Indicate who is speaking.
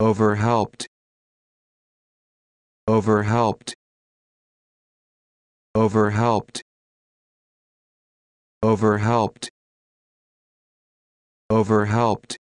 Speaker 1: overhelped. Overhelped. Overhelped. Overhelped. Overhelped.